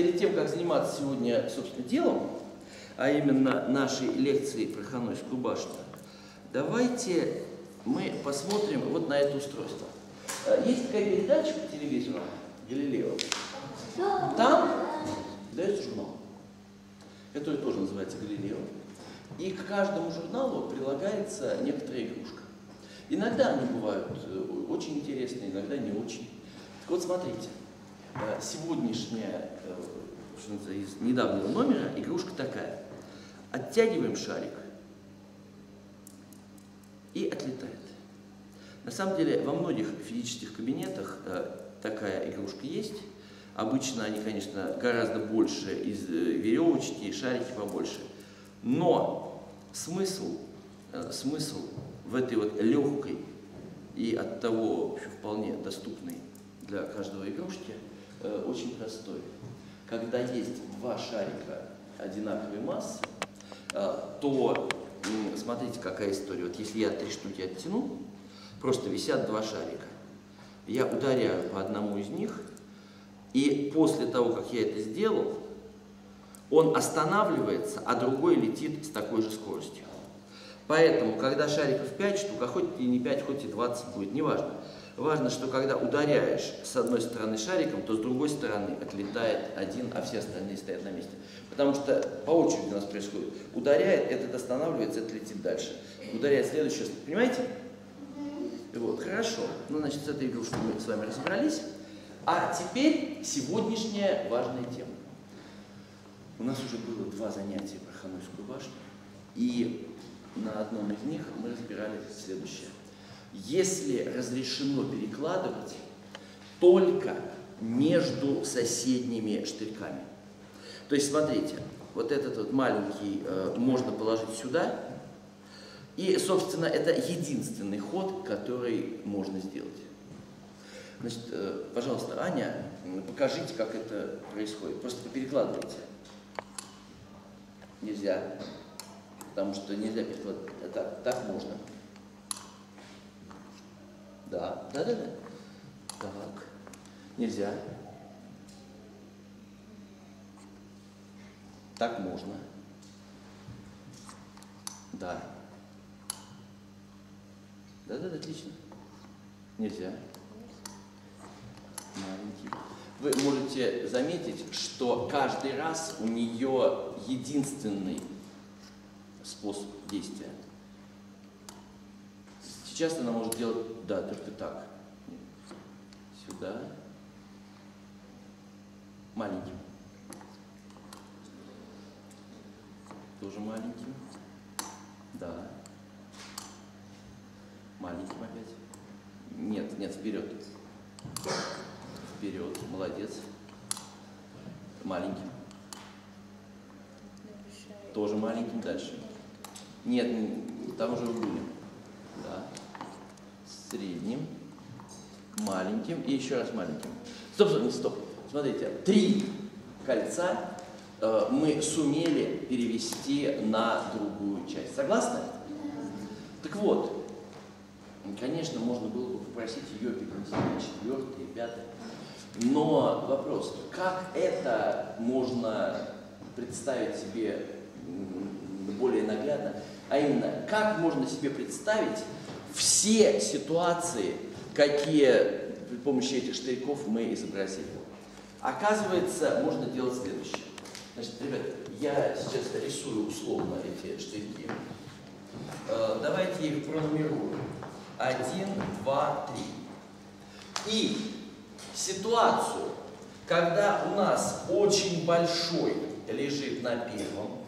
Перед тем, как заниматься сегодня, собственно, делом, а именно нашей лекции про Ханойскую башню, давайте мы посмотрим вот на это устройство. Э, есть такая передача по телевизору «Галилео». Там дается журнал, который тоже называется «Галилео». И к каждому журналу прилагается некоторая игрушка. Иногда они бывают э, очень интересные, иногда не очень. Так вот, смотрите, сегодняшняя, что из недавнего номера, игрушка такая. Оттягиваем шарик и отлетает. На самом деле, во многих физических кабинетах э, такая игрушка есть. Обычно они, конечно, гораздо больше из э, веревочки, шарики побольше. Но смысл, э, смысл в этой вот легкой и от того вполне доступной для каждого игрушки очень простой. Когда есть два шарика одинаковой массы, то смотрите, какая история. Вот если я три штуки оттяну, просто висят два шарика. Я ударяю по одному из них, и после того, как я это сделал, он останавливается, а другой летит с такой же скоростью. Поэтому, когда шариков 5 штук, а хоть и не 5, хоть и 20 будет, неважно. Важно, что когда ударяешь с одной стороны шариком, то с другой стороны отлетает один, а все остальные стоят на месте. Потому что по очереди у нас происходит. Ударяет, этот останавливается, этот летит дальше. Ударяет следующий, понимаете? Вот, хорошо. Ну, значит, с этой игрушкой мы с вами разобрались. А теперь сегодняшняя важная тема. У нас уже было два занятия про Ханойскую башню, и на одном из них мы разбирали следующее. Если разрешено перекладывать только между соседними штырьками. То есть, смотрите, вот этот вот маленький э, можно положить сюда, и, собственно, это единственный ход, который можно сделать. Значит, э, пожалуйста, Аня, покажите, как это происходит. Просто перекладывайте. Нельзя, потому что нельзя перекладывать. Так, так можно. Да, да, да, да. Так. Нельзя. Так можно. Да. Да, да, да, отлично. Нельзя. Маленький. Вы можете заметить, что каждый раз у нее единственный способ действия. Сейчас она может делать, да, только так. Сюда. Маленьким. Тоже маленьким. Да. Маленьким опять. Нет, нет, вперед. Вперед. Молодец. Маленьким. Тоже маленьким дальше. Нет, там уже были. Да. Средним. Маленьким. И еще раз маленьким. Стоп, стоп, стоп. Смотрите, три кольца Э, мы сумели перевести на другую часть. Согласны? Так вот, конечно, можно было бы попросить ее перенести на четвертый, пятый. Но вопрос, как это можно представить себе более наглядно, а именно, как можно себе представить все ситуации, какие при помощи этих штырьков мы изобразили. Оказывается, можно делать следующее. Значит, ребят, я сейчас рисую условно эти штырьки. Э, давайте их пронумеруем. Один, два, три. И ситуацию, когда у нас очень большой лежит на первом,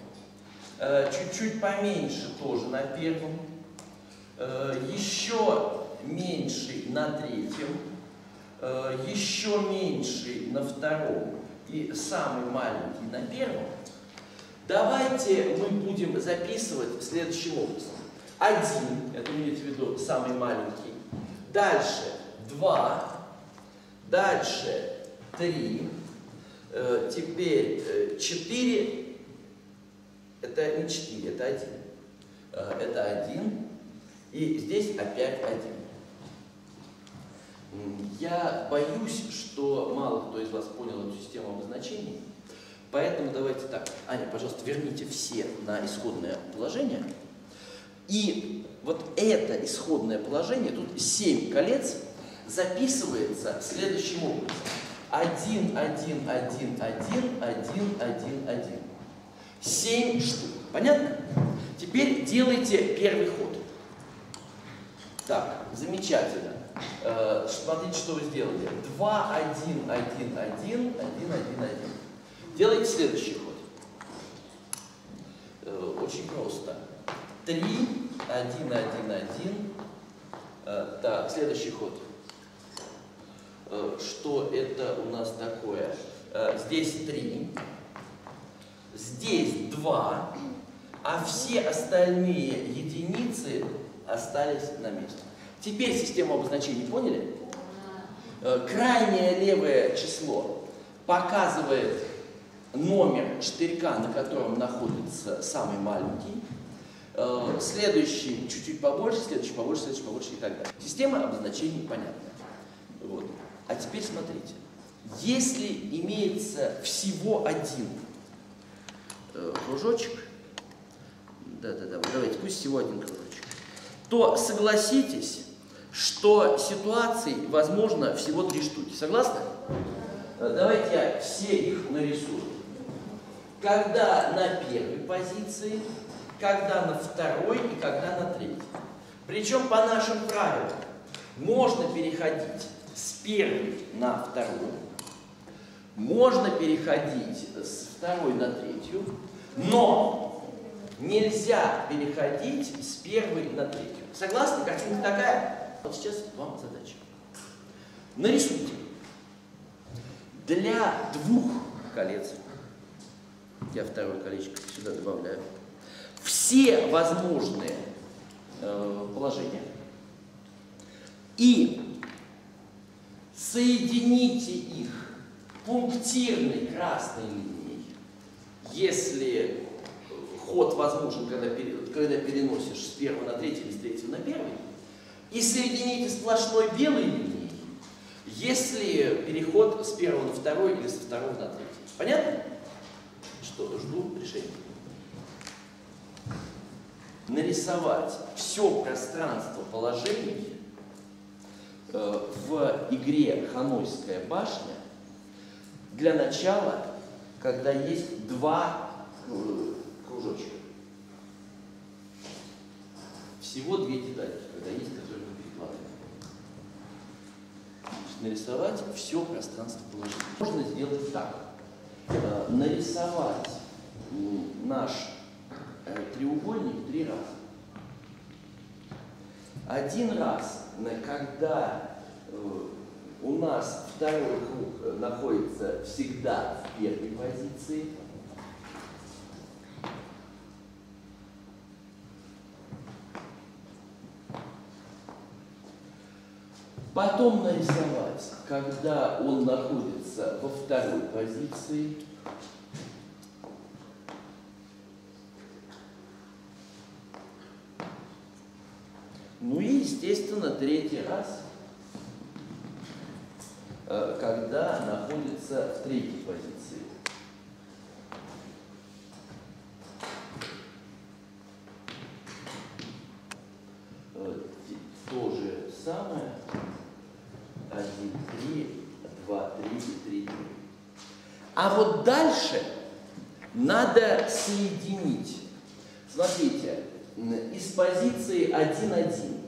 э, чуть-чуть поменьше тоже на первом, еще меньший на третьем, еще меньший на втором, и самый маленький на первом, давайте мы будем записывать следующим образом. Один, это имеется в виду самый маленький, дальше два, дальше три, э, теперь э, четыре, это не четыре, это один. Э, это один, и здесь опять один. Я боюсь, что мало кто из вас понял эту систему обозначений, Поэтому давайте так. Аня, пожалуйста, верните все на исходное положение. И вот это исходное положение, тут 7 колец, записывается следующим образом. 1, 1, 1, 1, 1, 1, 1. 7 штук. Понятно? Теперь делайте первый ход. Так, замечательно. Э, смотрите, что вы сделали. 2, 1, 1, 1, 1, 1, 1. Делайте следующий ход. Э, очень просто. 3, 1, 1, 1. Так, следующий ход. Э, что это у нас такое? Здесь 3, здесь 2, а все остальные единицы остались на месте. Теперь систему обозначений поняли? Э, крайнее левое число показывает номер штырька, на котором находится самый маленький. Следующий чуть-чуть побольше, следующий побольше, следующий побольше и так далее. Система обозначений понятна. Вот. А теперь смотрите. Если имеется всего один э, кружочек, да-да-да, давайте, пусть всего один кружочек, то согласитесь, что ситуаций возможно всего три штуки. Согласны? Э, давайте я все их нарисую. Когда на первой позиции, когда на второй и когда на третьей. Причем по нашим правилам можно переходить с первой на вторую. Можно переходить с второй на третью, но нельзя переходить с первой на третью. Согласны? Картинка такая? Вот сейчас вам задача. Нарисуйте. Для двух колец, я второе колечко сюда добавляю, все возможные э, положения и соедините их пунктирной красной линией, если ход возможен, когда, когда переносишь с первого на третий или с третьего на первый, и соедините сплошной белой линией, если переход с первого на второй или со второго на третий. Понятно? Что, жду решения. Нарисовать все пространство положений Э, в игре «Ханойская башня» для начала, когда есть два кружочка. Всего две детали, когда есть, которые мы перекладываем. Нарисовать все пространство положения. Можно сделать так. Э, нарисовать наш э, треугольник три раза. Один раз когда э, у нас второй круг находится всегда в первой позиции, Потом нарисовать, когда он находится во второй позиции. Ну и, естественно, третий раз, э, когда находится в третьей позиции. Один-один.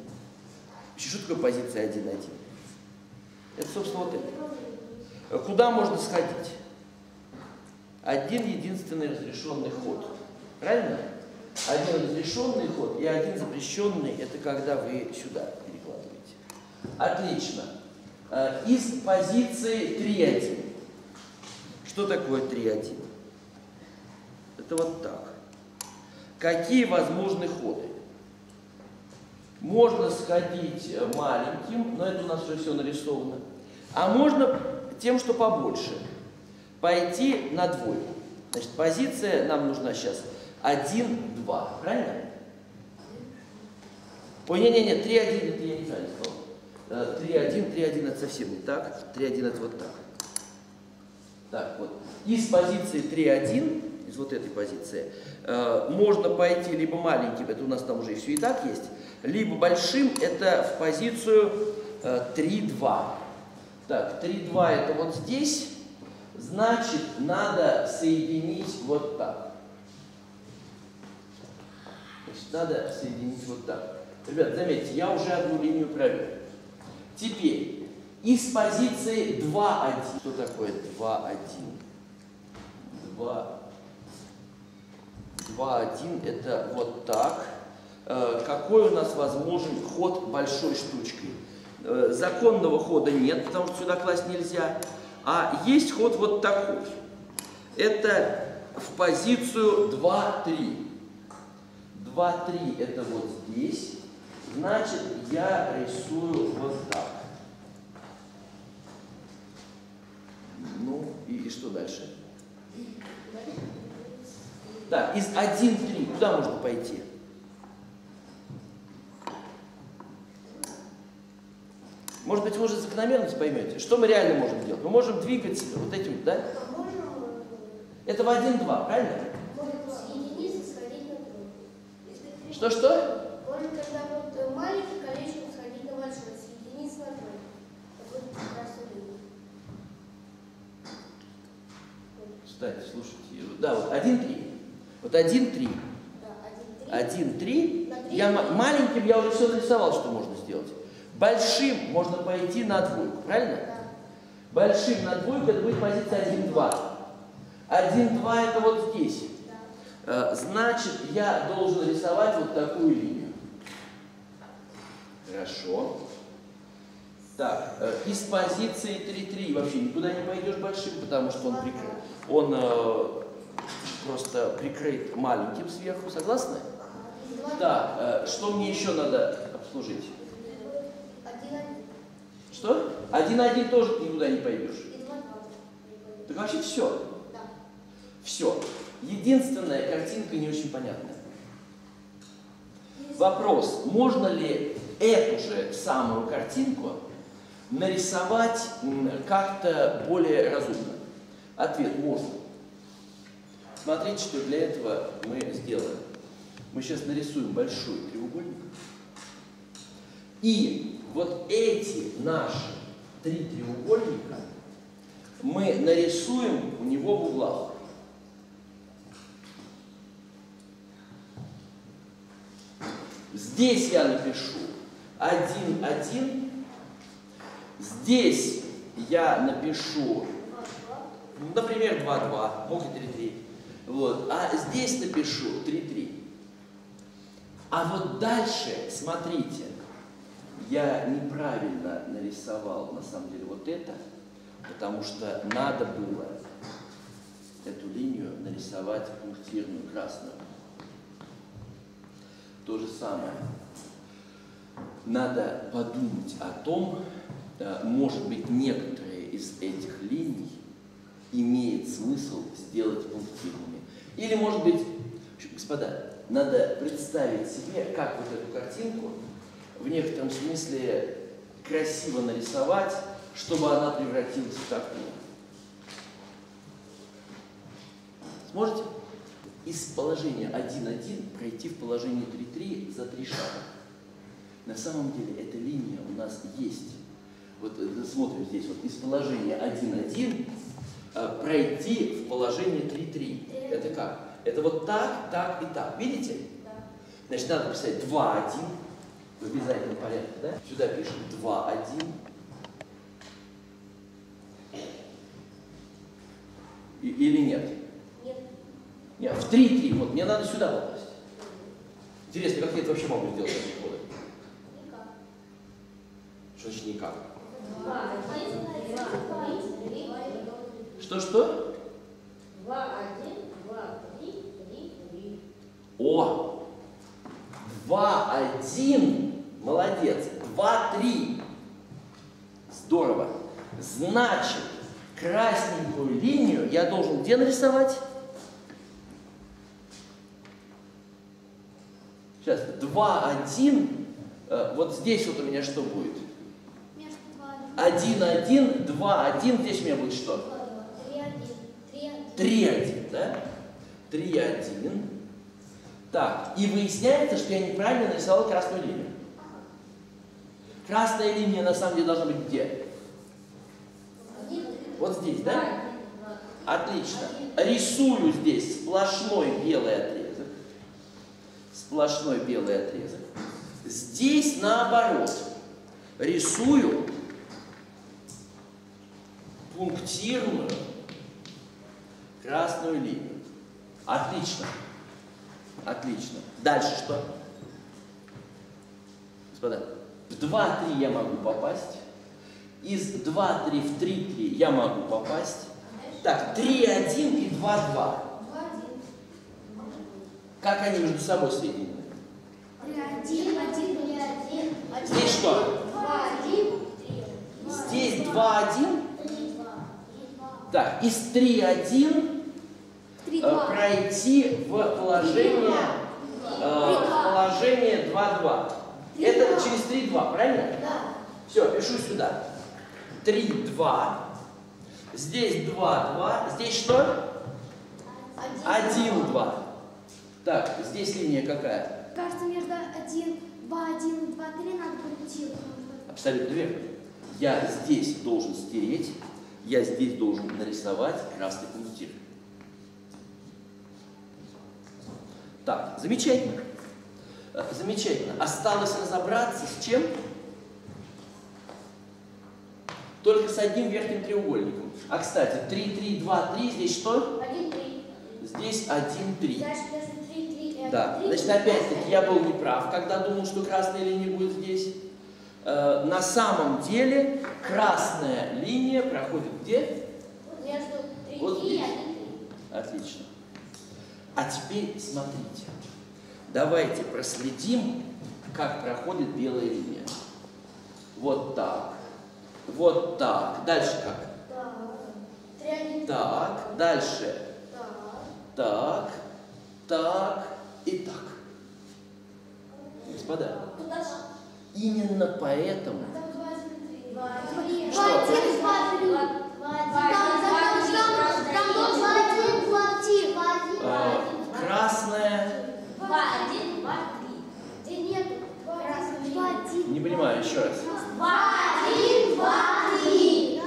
Вообще, что такое позиция 1-1? Это, собственно, вот это. Э, куда можно сходить? Один единственный разрешенный ход. Правильно? Один разрешенный ход и один запрещенный, это когда вы сюда перекладываете. Отлично. Э, из позиции 3-1. Что такое 3-1? Это вот так. Какие возможны ходы? Можно сходить маленьким, но это у нас уже все нарисовано. А можно тем, что побольше. Пойти на двойку. Значит, позиция нам нужна сейчас 1, 2. Правильно? Ой, не-не-не, 3, 1, это я неправильно сказал. 3, 1, 3, 1 это совсем не так. 3, 1 это вот так. Так, вот. из позиции 3.1, из вот этой позиции, э, можно пойти либо маленьким, это у нас там уже все и так есть, либо большим, это в позицию э, 3.2. Так, 3.2 это вот здесь, значит, надо соединить вот так. Значит, надо соединить вот так. Ребят, заметьте, я уже одну линию провел. Теперь, из позиции 2.1. Что такое 2.1? 2, 2.1 это вот так. Э, какой у нас возможен ход большой штучкой? Э, законного хода нет, потому что сюда класть нельзя. А есть ход вот такой. Это в позицию 2-3. 2-3 это вот здесь. Значит, я рисую вот так. Ну, и, и что дальше? Так, из 1-3 куда можно пойти? Может быть, вы уже закономерность поймете. Что мы реально можем делать? Мы можем двигать вот этим, да? Это в 1-2, правильно? Что-что? Можно, когда вот маленький колечко сходить на большое, с единиц на двое. Такой прекрасный линия. Кстати, слушайте, да, вот 1-3. Вот 1-3. Да, один, три. 1-3. На три. Я ма- маленьким я уже все нарисовал, что можно сделать. Большим можно пойти на двойку, правильно? Да. Большим на двойку это будет позиция 1-2. 1-2 это вот здесь. Да. Э, Значит, я должен рисовать вот такую линию. Хорошо. Так, э, из позиции 3-3 вообще никуда не пойдешь большим, потому что он, прикрыт, он э, просто прикрыт маленьким сверху, согласны? Так, э, что мне еще надо обслужить? Один, один. Что? 1-1 тоже никуда не пойдешь. Так вообще все. Да. Все. Единственная картинка не очень понятная. Вопрос, можно ли эту же самую картинку нарисовать как-то более разумно? Ответ – можно. Смотрите, что для этого мы сделаем. Мы сейчас нарисуем большой треугольник. И вот эти наши три треугольника мы нарисуем у него в углах. Здесь я напишу 1, 1. Здесь я напишу, ну, например, 2, 2, мог и 3, 3. Вот. А здесь напишу 3, 3. А вот дальше, смотрите, я неправильно нарисовал на самом деле вот это, потому что надо было эту линию нарисовать пунктирную красную. То же самое. Надо подумать о том, э, может быть, некоторые из этих линий имеет смысл сделать пунктирными. Или, может быть, господа, надо представить себе, как вот эту картинку в некотором смысле красиво нарисовать, чтобы она превратилась в такую. Сможете? Из положения 1.1 пройти в положение 3.3 за три шага. На самом деле эта линия у нас есть. Вот э, смотрим здесь, вот из положения 1.1 э, пройти в положение 3.3. Это как? Это вот так, так и так. Видите? Значит, надо писать 2.1 в обязательном порядке, да? Сюда пишем 2.1. И- Или нет? Нет. Нет, в 3-3. Вот, мне надо сюда попасть. Интересно, как я это вообще могу сделать? Никак. Что значит никак? Что-что? Два, один, два, три, три, три. О! 2-1. Молодец. 2-3. Здорово. Значит, красненькую линию я должен где нарисовать? Сейчас, 2-1. Э, Вот здесь вот у меня что будет? Между два, 1-1, 2-1. Здесь у меня будет что? два, два, три, один, три, 3-1, да? 3-1. Так, и выясняется, что я неправильно нарисовал красную линию. Красная линия на самом деле должна быть где? Вот здесь, да? Отлично. Рисую здесь сплошной белый отрезок. Сплошной белый отрезок. Здесь наоборот. Рисую пунктирную красную линию. Отлично. Отлично. Дальше что? Господа, в 2-3 я могу попасть. Из 2-3 в 3-3 я могу попасть. Так, 3-1 и 2-2. Два, один. Как они между собой соединены? Три, один, один, три, один. Здесь что? Два, один, три. Здесь 2-1. Три, два. Три, два. Так, из 3-1 Три, э, пройти в положение, э, в положение 2-2. Это через 3-2, правильно? Да. Все, пишу сюда. 3-2. Здесь 2-2. Здесь что? Один. 1-2. Так, здесь линия какая? Кажется, между 1, 2, 1 и 2, 3 надо корректировать. Абсолютно верно. Я здесь должен стереть, я здесь должен нарисовать красный пунктир. Так, замечательно. Э, Замечательно. Осталось разобраться с чем? Только с одним верхним треугольником. А, кстати, 3, 3, 2, 3, здесь что? Один, три. Здесь 1, 3. Дальше между три, три и один, Да, значит, опять-таки, я был неправ, когда думал, что красная линия будет здесь. Э, на самом деле, красная линия проходит где? Вот Между три, Вот три и здесь. Отлично. А теперь смотрите. Давайте проследим, как проходит белая линия. Вот так. Вот так. Дальше как? Так. Три. Так. Дальше. Так. Так. Так. И так. Господа, именно поэтому Там два, три. Два, Что? Два, один, два, три. Два, Там, один. там, там, там, там должен один, два, три, два, один. э, красная... Два, один, два, три. Где нет? Два, один, Два, один. Не понимаю, еще раз. Два, один, два, три.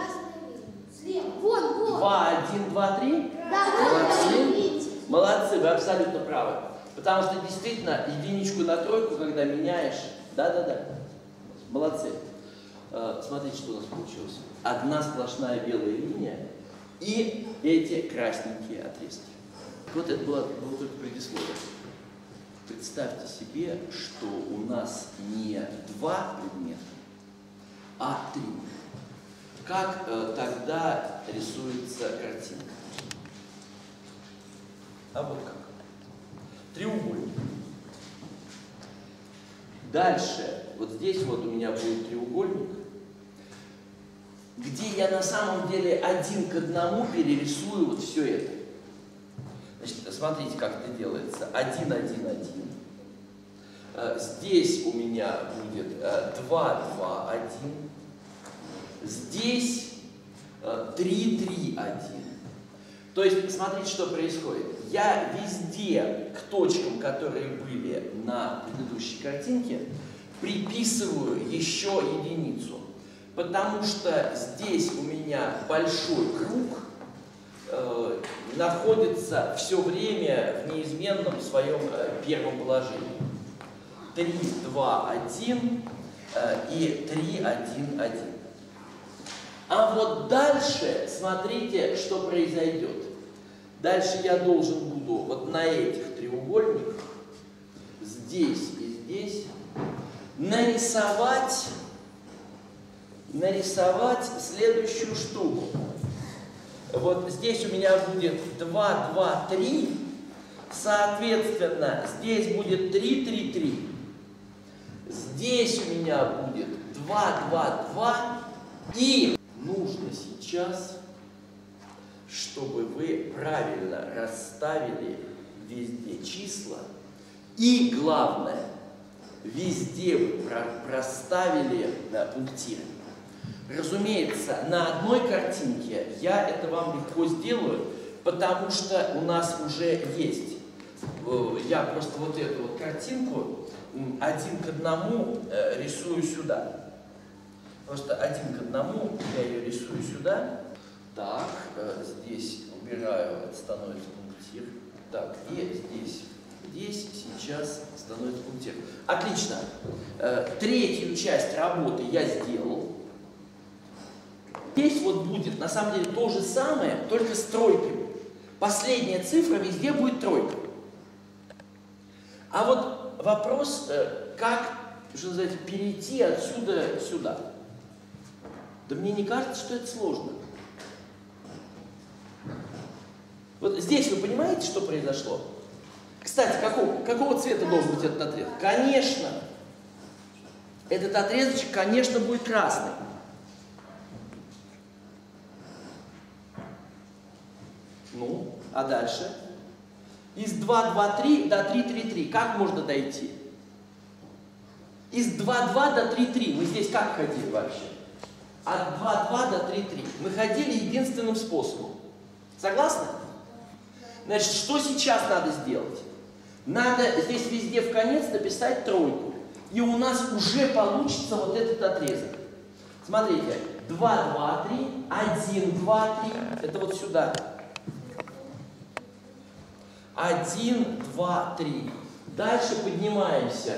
Вон, вон. Два, один, два, три. Да, Молодцы. Молодцы, вы абсолютно правы. Потому что действительно единичку на тройку, когда меняешь, да-да-да, молодцы. Э, Смотрите, что у нас получилось. Одна сплошная белая линия и эти красненькие отрезки. Вот это было, было только предисловие. Представьте себе, что у нас не два предмета, а три. Как э, тогда рисуется картинка? А вот как. Треугольник. Дальше, вот здесь вот у меня будет треугольник, где я на самом деле один к одному перерисую вот все это. Смотрите, как это делается. Один, один, один. Э, Здесь у меня будет э, 2, 2, 1. Здесь э, 3, 3, 1. То есть, смотрите, что происходит. Я везде к точкам, которые были на предыдущей картинке, приписываю еще единицу. Потому что здесь у меня большой круг э, находится все время в неизменном своем э, первом положении. 3, 2, 1 э, и 3, 1, 1. А вот дальше, смотрите, что произойдет. Дальше я должен буду вот на этих треугольниках, здесь и здесь, нарисовать, нарисовать следующую штуку. Вот здесь у меня будет 2, 2, 3. Соответственно, здесь будет 3, 3, 3. Здесь у меня будет 2, 2, 2. И нужно сейчас, чтобы вы правильно расставили везде числа. И главное, везде вы про- проставили да, пунктиры. Разумеется, на одной картинке я это вам легко сделаю, Потому что у нас уже есть. Э, Я просто вот эту вот картинку один к одному э, рисую сюда. Просто один к одному я ее рисую сюда. Так, э, здесь убираю, становится пунктир. Так, и здесь. Здесь сейчас становится пунктир. Отлично. Третью часть работы я сделал. Здесь вот будет на самом деле то же самое, только с тройками. Последняя цифра везде будет тройка. А вот вопрос, э, как, что называется, перейти отсюда сюда. Да мне не кажется, что это сложно. Вот здесь вы понимаете, что произошло? Кстати, какого, какого цвета должен быть этот отрезок? Конечно, этот отрезочек, конечно, будет красный. Ну, а дальше? Из 2, 2, 3 до 3, 3, 3. Как можно дойти? Из 2, 2 до 3, 3. Мы здесь как ходили вообще? От 2, 2 до 3, 3. Мы ходили единственным способом. Согласны? Значит, что сейчас надо сделать? Надо здесь везде в конец написать тройку. И у нас уже получится вот этот отрезок. Смотрите, 2, 2, 3, 1, 2, 3. Это вот сюда. 1, 2, 3. Дальше поднимаемся.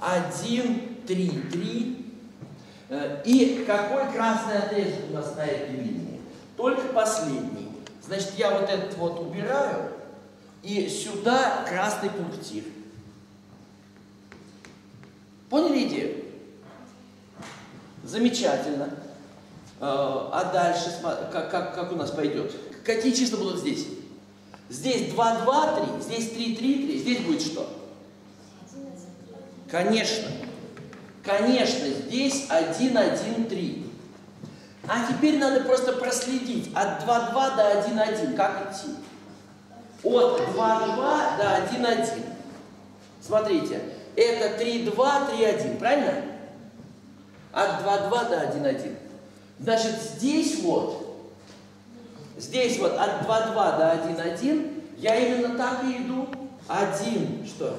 1, 3, 3. Э, И какой красный отрезок у нас на этой линии? Только последний. Значит, я вот этот вот убираю, и сюда красный пунктир. Поняли идею? Замечательно. Э, А дальше, как, как, как у нас пойдет? Какие числа будут здесь? Здесь 2, 2, 3, здесь 3, 3, 3, здесь будет что? Конечно. Конечно, здесь 1, 1, 3. А теперь надо просто проследить от 2, 2 до 1, 1. Как идти? От 2, 2 до 1, 1. Смотрите, это 3, 2, 3, 1, правильно? От 2, 2 до 1, 1. Значит, здесь вот Здесь вот от 2,2 до 1,1 я именно так и иду. 1, что?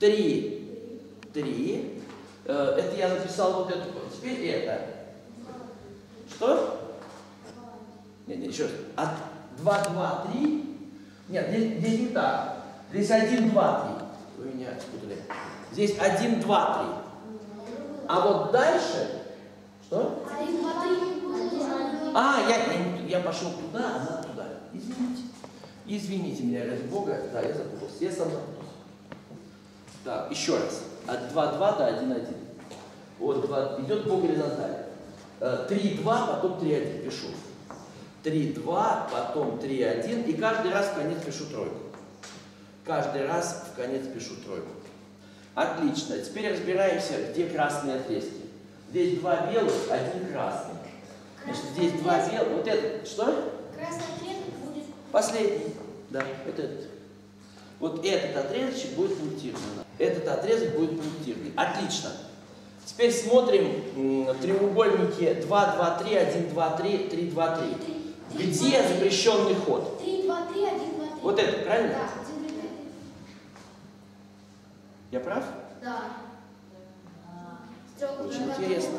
3, 3. Э, Это я написал вот эту. Теперь это. Что? Нет, нет, еще раз. От 2, 2, 3. Нет, здесь, здесь не так. Здесь 1, 2, 3. Вы меня спутали. Здесь 1, 2, 3. А вот дальше... Что? Один, два, три. А, я, я, пошел туда, она туда. Извините. Извините меня, ради бога. Да, я запутался. Я сам запутался. Так, еще раз. От 2-2 до 1-1. Вот 2, идет по горизонтали. Э, 3-2, потом 3-1 пишу. 3-2, потом 3-1. И каждый раз в конец пишу тройку. Каждый раз в конец пишу тройку. Отлично. Теперь разбираемся, где красные отрезки. Здесь два белых, один красный. Значит, здесь два белых. Вот этот, что? Красный отрезок будет Последний. Да, вот этот. Вот этот отрезочек будет пунктирный. Этот отрезок будет пунктирный. Отлично. Теперь смотрим м, треугольники 2, 2, 3, 1, 2, 3, 3, 2, 3. Где запрещенный ход? Три, два, три, один, два, три. Вот это, правильно? Да, один, три, три. Я прав? Да. Очень интересно.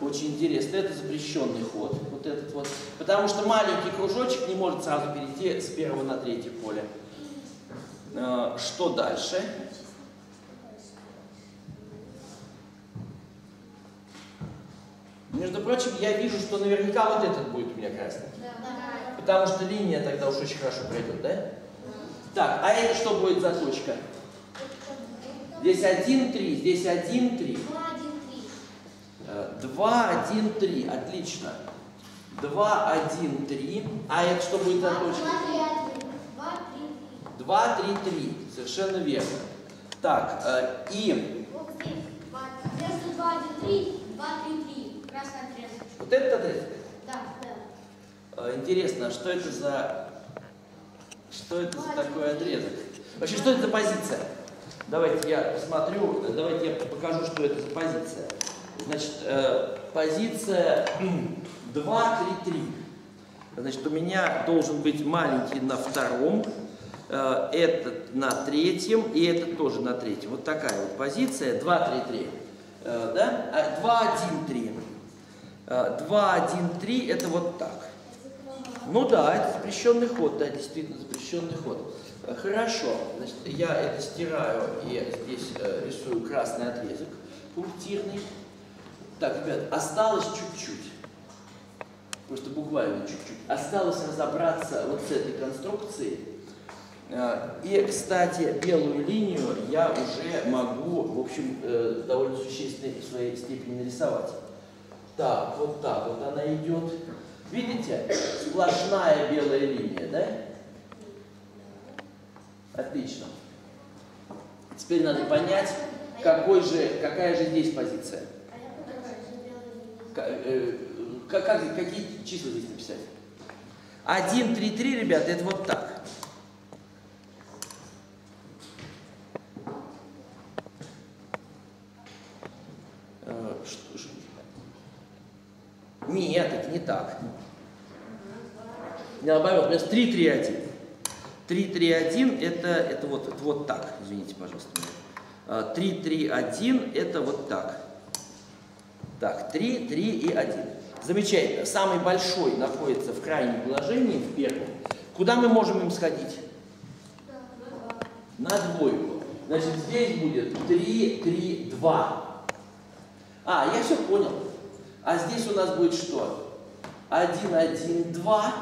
Очень интересно. Это запрещенный ход. Вот этот вот. Потому что маленький кружочек не может сразу перейти с первого на третье поле. Э, Что дальше? Между прочим, я вижу, что наверняка вот этот будет у меня красный. Да, да. Потому что линия тогда уж очень хорошо пройдет, да? Так, а это что будет за точка? Здесь 1, 3, здесь 1, 3. Два, один, три. 2, 1, 3. Отлично. 2, 1, 3. А это что будет три, три. 2, 3, 3. Совершенно верно. Так, э, и Вот здесь. Два. Между два, один, три. Два, три, три. Красный отрезок. вот этот отрезок. Да, да. Э, Интересно, а что это за... Что это за такой отрезок? Вообще, что это за позиция? Давайте я посмотрю, э, давайте я покажу, что это за позиция. Значит, э, позиция 2, 3, 3. Значит, у меня должен быть маленький на втором, э, этот на третьем и этот тоже на третьем. Вот такая вот позиция. 2, 3, 3. Э, да? А 2, 1, 3. Э, 2, 1, 3 это вот так. Ну да, это запрещенный ход, да, действительно запрещенный ход. Э, Хорошо, значит, я это стираю и здесь рисую красный отрезок пунктирный. Так, ребят, осталось чуть-чуть. Просто буквально чуть-чуть. Осталось разобраться вот с этой конструкцией. Э, И, кстати, белую линию я уже могу, в общем, э, довольно существенной своей степени нарисовать. Так, вот так вот она идет. Видите? Сплошная белая линия, да? Отлично. Теперь надо понять, какой же, какая же здесь позиция. А я такая же белая Ка- э, Как, как- какие числа здесь написать? 1, 3, 3, ребят, это вот так. Э, что же? Нет, это не так. Наоборот, у нас 3, 3, 1. 3, 3, 1 это, это вот, это вот так, извините, пожалуйста. меня. Э, 3, 3, 1 это вот так. Так, 3, 3 и 1. Замечательно. Самый большой находится в крайнем положении, в первом. Куда мы можем им сходить? На двойку. Значит, здесь будет 3, 3, 2. А, я все понял. А здесь у нас будет что? 1, 1, 2.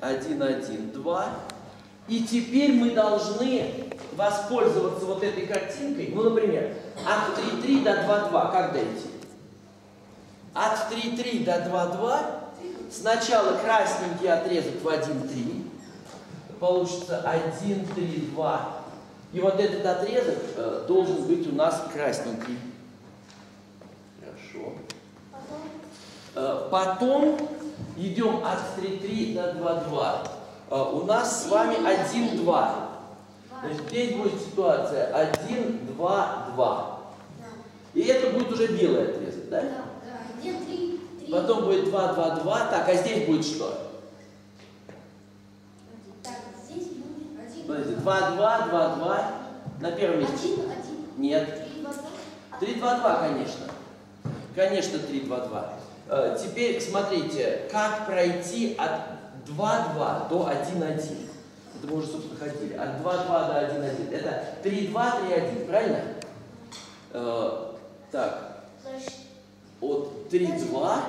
1, 1, 2. И теперь мы должны воспользоваться вот этой картинкой. Ну, например, от 3,3 до 2,2 как дойти? От 3,3 до 2,2 сначала красненький отрезок в 1,3. Получится 1, 3, 2. И вот этот отрезок э, должен быть у нас красненький. Хорошо. Э, Потом идем от 3,3 до 2,2. Э, У нас с вами 1,2. Значит, здесь будет ситуация 1, 2, 2. И это будет уже белый отрезок, да? Один, три, три. Потом будет 2, 2, 2. Так, а здесь будет что? Так, здесь будет один. Смотрите, 2, 2, 2, 2. На первом месте. Один, один. Нет. Три, два, два. 3, 2, 2, конечно. Конечно, 3, 2, 2. Э, Теперь смотрите, как пройти от 2, 2 до 1, 1. Это мы уже, собственно, ходили. От 2, 2 до 1, 1. Это 3, 2, 3, 1, правильно? Э, Так, от 3, 2.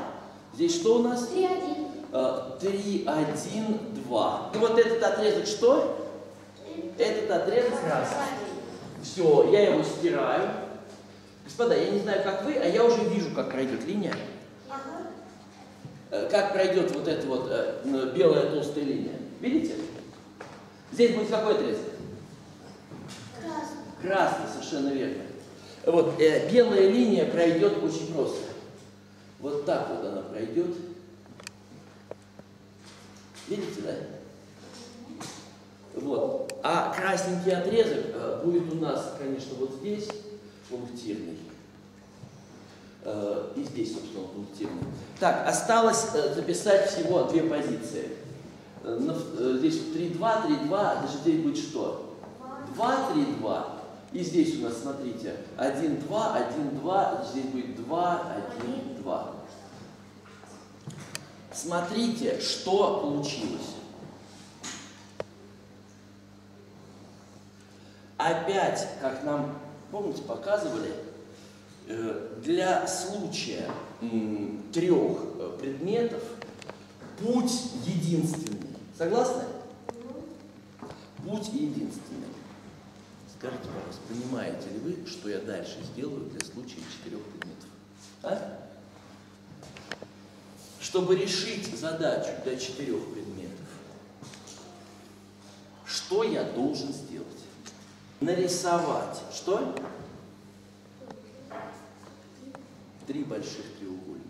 Здесь что у нас? три, один. Э, 3, 1, 2. И вот этот отрезок что? Этот отрезок красный. Все, я его стираю. Господа, я не знаю, как вы, а я уже вижу, как пройдет линия. Ага. Э, Как пройдет вот эта вот э, белая толстая линия. Видите? Здесь будет какой отрезок? Красный. Красный, совершенно верно. Вот, э, белая линия пройдет очень просто. Вот так вот она пройдет. Видите, да? Вот. А красненький отрезок э, будет у нас, конечно, вот здесь пунктирный. Э, и здесь, собственно, пунктирный. Так, осталось э, записать всего две позиции. Э, в- э, здесь 3-2, 3-2, даже здесь будет что? 2, 3, 2. И здесь у нас, смотрите, 1, 2, 1, 2, здесь будет 2, 1, 2. Смотрите, что получилось. Опять, как нам, помните, показывали, э, для случая трех предметов путь единственный. Согласны? Путь единственный. Скажите, пожалуйста, понимаете ли вы, что я дальше сделаю для случая четырех предметов? А? Чтобы решить задачу для четырех предметов, что я должен сделать? Нарисовать что? Три больших треугольника.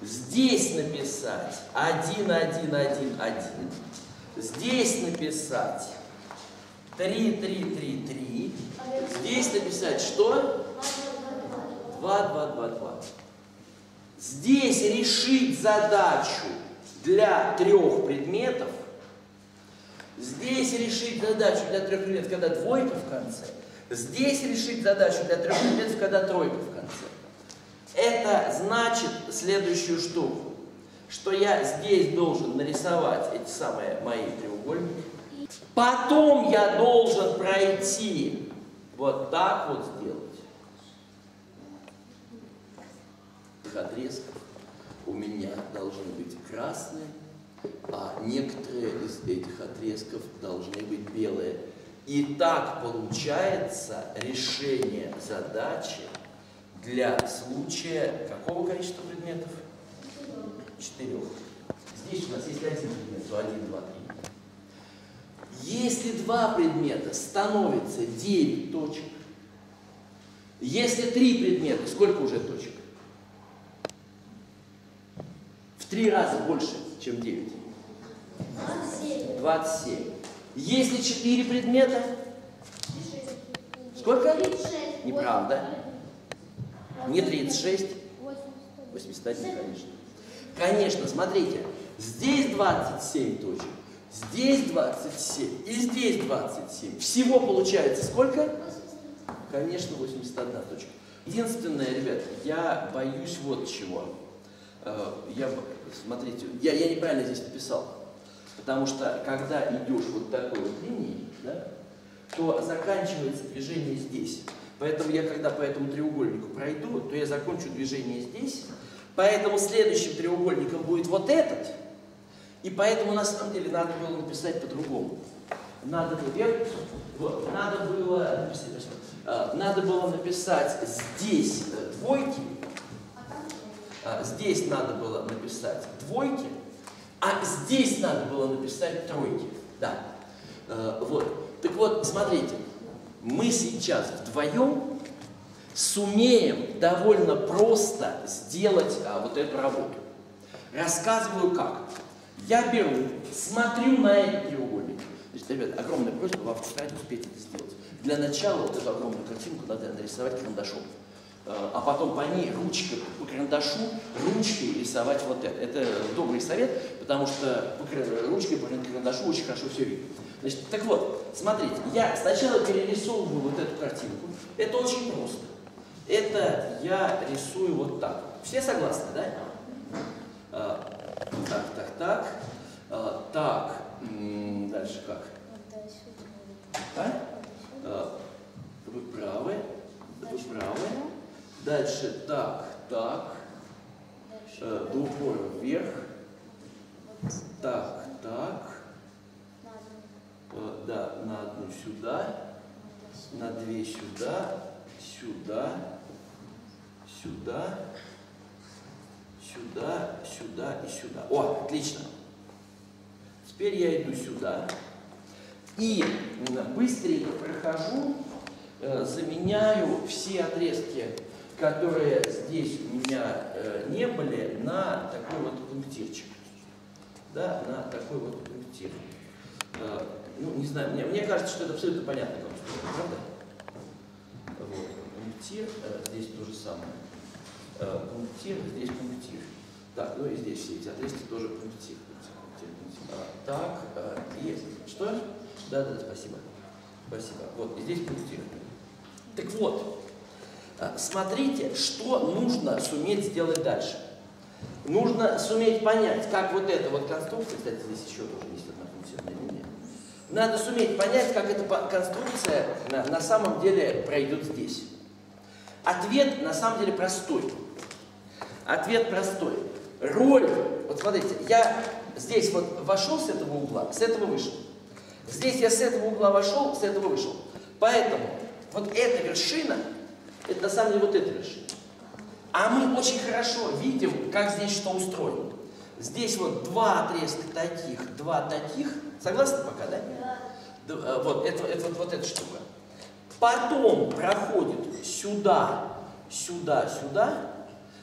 Здесь написать 1, 1, 1, 1. Здесь написать 3, 3, 3, 3. Здесь написать что? 2, 2, 2, 2. здесь решить задачу для трех предметов, здесь решить задачу для трех предметов, когда двойка в конце, здесь решить задачу для трех предметов, когда тройка в конце. Это значит следующую штуку, что я здесь должен нарисовать эти самые мои треугольники. Потом я должен пройти вот так вот сделать. Отрезков у меня должны быть красные, а некоторые из этих отрезков должны быть белые. И так получается решение задачи для случая какого количества предметов? Четырех. Здесь у нас есть один предмет, то один, два, три. Если два предмета становится 9 точек, если три предмета, сколько уже точек? В три раза больше, чем 9. 27. 27. Если четыре предмета, сколько? 36. Неправда. Не 36, 81, конечно. Конечно, смотрите, здесь 27 точек, здесь 27 и здесь 27. Всего получается сколько? Конечно, 81 точка. Единственное, ребят, я боюсь вот чего. Э, Я, смотрите, я, я неправильно здесь написал. Потому что, когда идешь вот такой вот линией, да, то заканчивается движение здесь. Поэтому я, когда по этому треугольнику пройду, то я закончу движение здесь. Поэтому следующим треугольником будет вот этот. И поэтому на самом деле надо было написать по-другому. Надо надо было а, надо было написать здесь двойки, а, здесь надо было написать двойки, а здесь надо было написать тройки. Да. Э, Вот. Так вот, смотрите, мы сейчас вдвоем сумеем довольно просто сделать а, вот эту работу. Рассказываю как. Я беру, смотрю на этот треугольник. Значит, ребят, огромная просьба вам в успеть это сделать. Для начала вот эту огромную картинку надо нарисовать карандашом. Э, А потом по ней ручкой по карандашу, ручкой рисовать вот это. Это добрый совет, потому что ручкой по карандашу очень хорошо все видно. Значит, так вот, смотрите, я сначала перерисовываю вот эту картинку. Это очень просто. Это я рисую вот так. Все согласны, да? А, Так, так, так. А, Так, дальше как? А? А, Вы правы, вы правы. Дальше так, так. Э, упора вверх. Так, так. Э, Да, на одну сюда, на две сюда, сюда, сюда, сюда, сюда и сюда. О, отлично. Теперь я иду сюда и быстренько прохожу, э, заменяю все отрезки, которые здесь у меня э, не были, на такой вот пунктирчик. Да, на такой вот пунктир. Э, Ну, не знаю, мне, мне кажется, что это абсолютно понятно, правда? Вот. Пунктир, э, здесь то же самое. Э, пунктир, здесь пунктир. Так, ну и здесь все эти отрезки тоже пунктир. пунктир, пунктир. А, так, э, есть. Что? Да, да, спасибо. Спасибо. Вот, и здесь пунктир. Так вот, смотрите, что нужно суметь сделать дальше. Нужно суметь понять, как вот эта вот конструкция, кстати, здесь еще тоже есть одна пунктирная линия, надо суметь понять, как эта конструкция на, на самом деле пройдет здесь. Ответ на самом деле простой. Ответ простой. Роль, вот смотрите, я здесь вот вошел с этого угла, с этого вышел. Здесь я с этого угла вошел, с этого вышел. Поэтому вот эта вершина, это на самом деле вот эта вершина. А мы очень хорошо видим, как здесь что устроено. Здесь вот два отрезка таких, два таких. Согласны пока, да? Д- э, Вот, это, это вот, вот эта штука. Потом проходит сюда, сюда, сюда,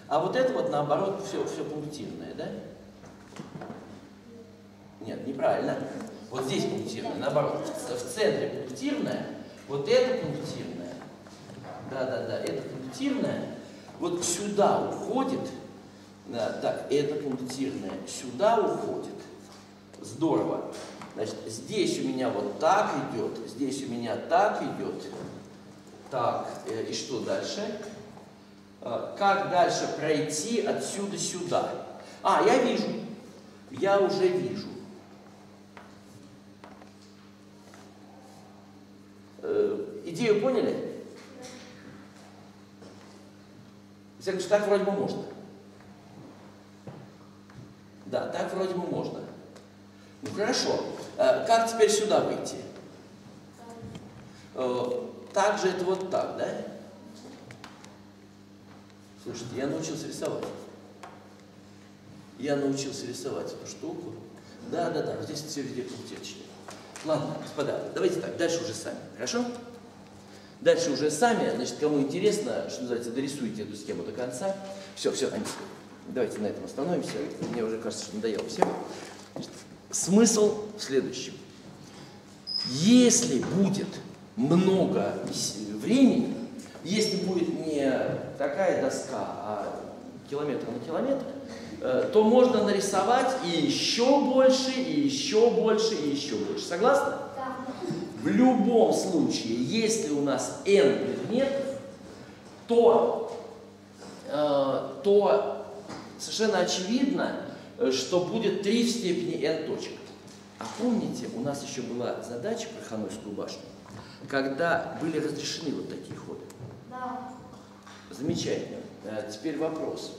а вот это вот наоборот все, все пунктирное, да? Нет, неправильно. Вот здесь пунктирное, наоборот. В центре пунктирное, вот это пунктирное. Да-да-да, это пунктирное. Вот сюда уходит, Да, так, это пунктирное сюда уходит. Здорово. Значит, здесь у меня вот так идет, здесь у меня так идет. Так, э, и что дальше? Э, как дальше пройти отсюда сюда? А, я вижу. Я уже вижу. Э, идею поняли? Всяком случае, так вроде бы можно. Да, так вроде бы можно. Ну хорошо. Э, Как теперь сюда выйти? Э, Так же это вот так, да? Слушайте, я научился рисовать. Я научился рисовать эту штуку. Да, да, да, здесь все везде пунктирчики. Ладно, господа, давайте так, дальше уже сами, хорошо? Дальше уже сами, значит, кому интересно, что называется, дорисуйте эту схему до конца. Все, все, Анис, давайте на этом остановимся. Мне уже кажется, что надоело всем. Значит, смысл в следующем. Если будет много времени, если будет не такая доска, а километр на километр, э, то можно нарисовать и еще больше, и еще больше, и еще больше. Согласны? В любом случае, если у нас n предметов, то, э, то совершенно очевидно, что будет 3 в степени n точек. А помните, у нас еще была задача про Ханойскую башню, когда были разрешены вот такие ходы. Да. Замечательно. Э, Теперь вопрос.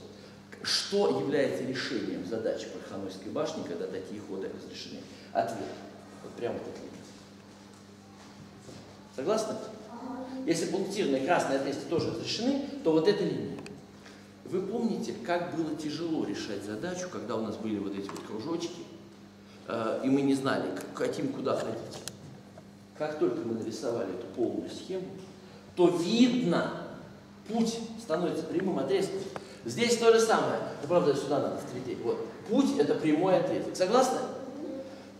Что является решением задачи про Ханойской башни, когда такие ходы разрешены? Ответ. Вот прямо вот ответ. Согласны? Если пунктирные красные отверстия тоже разрешены, то вот эта линия. Вы помните, как было тяжело решать задачу, когда у нас были вот эти вот кружочки, э, и мы не знали, каким куда ходить. Как только мы нарисовали эту полную схему, то видно, путь становится прямым отрезком. Здесь то же самое. Ну, правда, сюда надо встретить. Вот. Путь – это прямой отрезок. Согласны?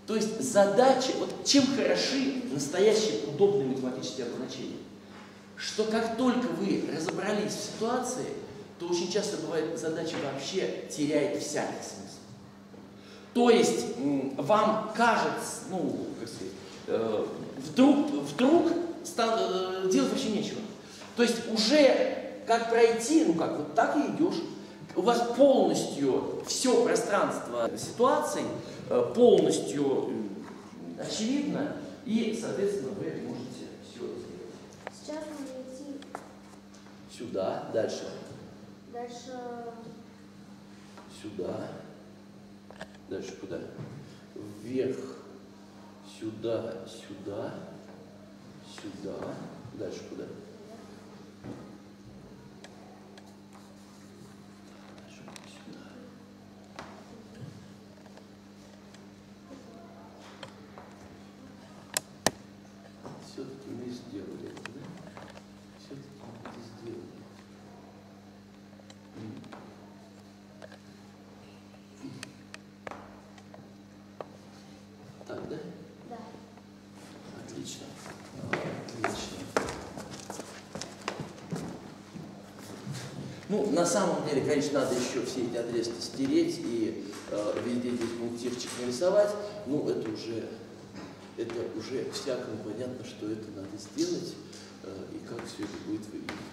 То есть задачи, вот чем хороши настоящие удобные математические обозначения, что как только вы разобрались в ситуации, то очень часто бывает задача вообще теряет всякий смысл. То есть вам кажется, ну, как сказать, э, вдруг, вдруг ста- э, делать вообще нечего. То есть уже как пройти, ну как, вот так и идешь. У вас полностью все пространство ситуаций э, полностью очевидно, и, соответственно, вы можете все сделать. Сейчас надо идти Сюда, дальше, дальше. сюда, дальше куда? Вверх, сюда, сюда, сюда, дальше куда? Дальше сюда. Все-таки мы сделали это, да? Все-таки мы это сделали. М. Так, да? Да. Отлично. Отлично. Ну, на самом деле, конечно, надо еще все эти отрезки стереть и э, везде здесь пунктирчик нарисовать. Ну, это уже, это уже всякому понятно, что это надо сделать э, и как все это будет выглядеть.